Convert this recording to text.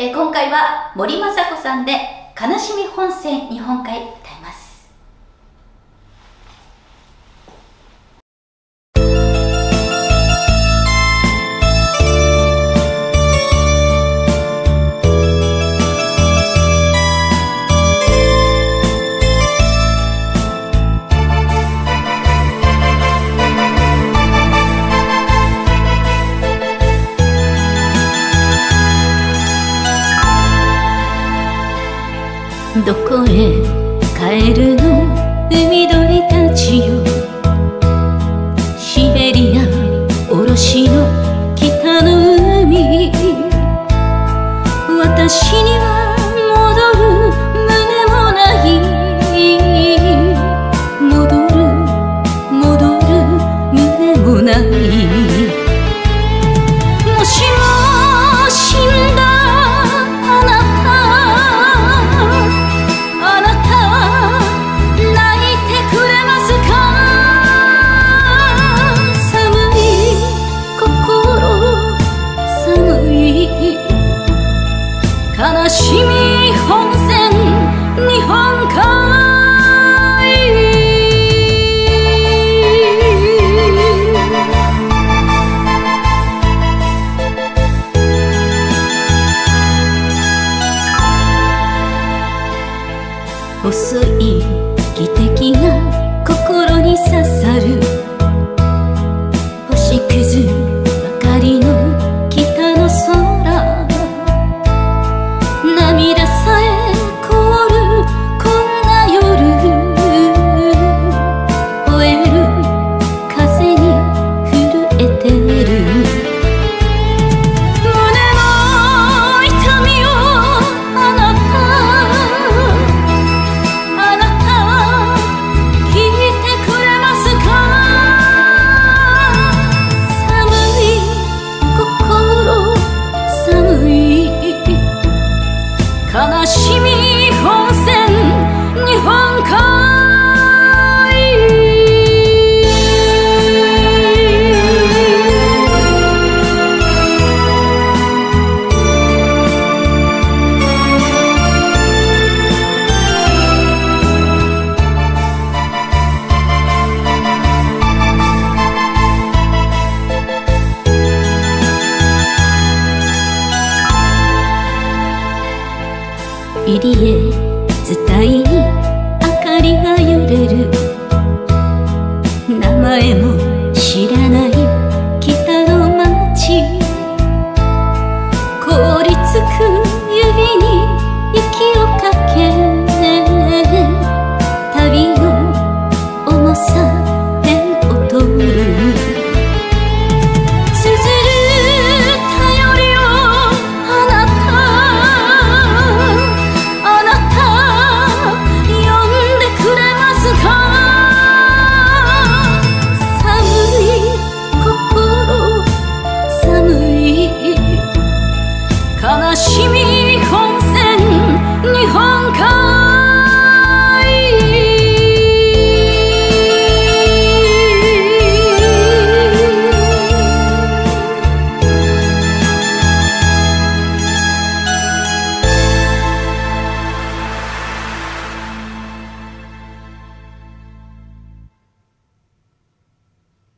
えー、今回は森雅子さんで「悲しみ本線日本海」どこへ帰るの？海鳥たちよ。シベリアおろしの北の海。私細い汽笛が心に刺さる一滴眼。